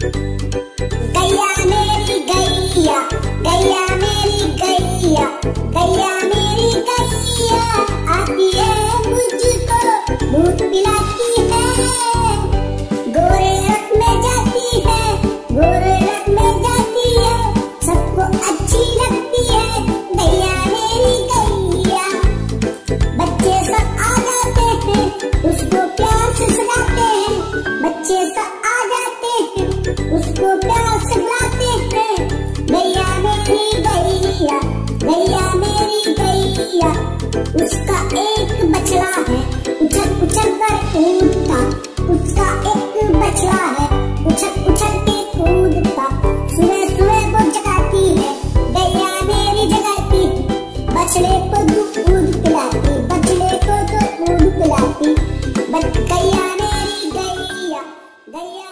गैया मेरी गोरे है, गोरे में जाती है, सबको अच्छी लगती है गैया मेरी गैया। बच्चे सब आ जाते हैं, उसको प्यार से हैं, बच्चे सब उसको प्यास लाते हैं। गैया मेरी गैया गैया मेरी गैया उसका एक बछड़ा है। उछल उछल कर कूदता, उसका एक बछड़ा है। उछल उछल के कूदता। सुबह सुबह वो जगाती है। गैया मेरी जगाती, बछड़े को दूध पिलाती, बछड़े को दूध पिलाती। गैया मेरी गैया गैया